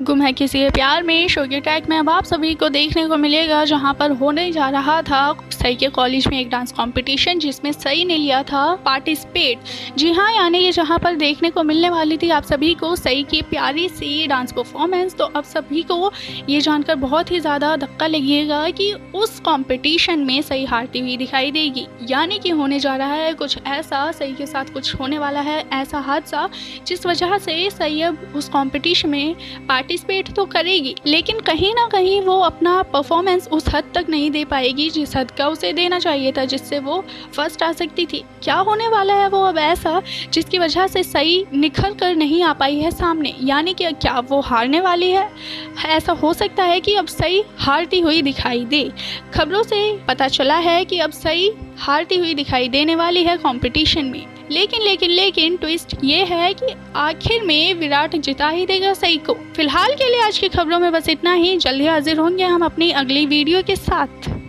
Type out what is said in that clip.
गुम है किसी प्यार में। शो के टैग में अब आप सभी को देखने को मिलेगा, जहाँ पर होने जा रहा था सई के कॉलेज में एक डांस कंपटीशन जिसमें सई ने लिया था पार्टिसिपेट जी हाँ यानी ये जहाँ पर देखने को मिलने वाली थी आप सभी को सई की प्यारी सी डांस परफॉर्मेंस तो आप सभी को ये जानकर बहुत ही ज़्यादा धक्का लगेगा कि उस कॉम्पिटिशन में सही हारती हुई दिखाई देगी। यानी कि होने जा रहा है कुछ ऐसा सही के साथ कुछ होने वाला है ऐसा हादसा, जिस वजह से सही अब उस कॉम्पिटिशन में पार्टिसिपेट तो करेगी, लेकिन कहीं ना कहीं वो अपना परफॉर्मेंस उस हद तक नहीं दे पाएगी, जिस हद का उसे देना चाहिए था, जिससे वो फ़र्स्ट आ सकती थी। क्या होने वाला है वो अब ऐसा, जिसकी वजह से सही निखर कर नहीं आ पाई है सामने? यानी कि क्या वो हारने वाली है? ऐसा हो सकता है कि अब सही हारती हुई दिखाई दे। खबरों से पता चला है कि अब सही हारती हुई दिखाई देने वाली है कंपटीशन में। लेकिन लेकिन लेकिन ट्विस्ट ये है कि आखिर में विराट जिता ही देगा सही को। फ़िलहाल के लिए आज की खबरों में बस इतना ही। जल्दी हाजिर होंगे हम अपनी अगली वीडियो के साथ।